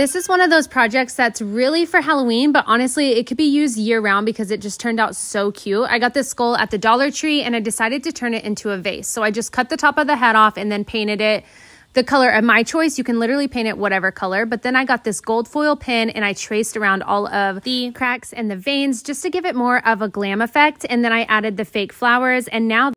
This is one of those projects that's really for Halloween, but honestly, it could be used year round because it just turned out so cute. I got this skull at the Dollar Tree and I decided to turn it into a vase. So I just cut the top of the head off and then painted it the color of my choice. You can literally paint it whatever color. But then I got this gold foil pen, and I traced around all of the cracks and the veins just to give it more of a glam effect. And then I added the fake flowers. And now